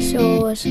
pessoas.